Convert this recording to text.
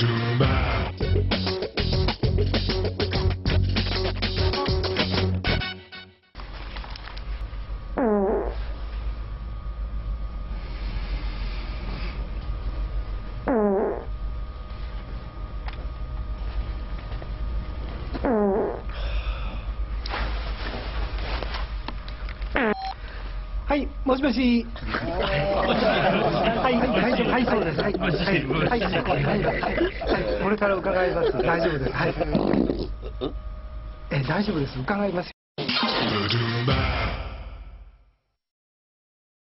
はい、もしもし。はい、そうです。はい、はい、はい、はい、これから伺います。大丈夫です。はい。え、大丈夫です。伺います。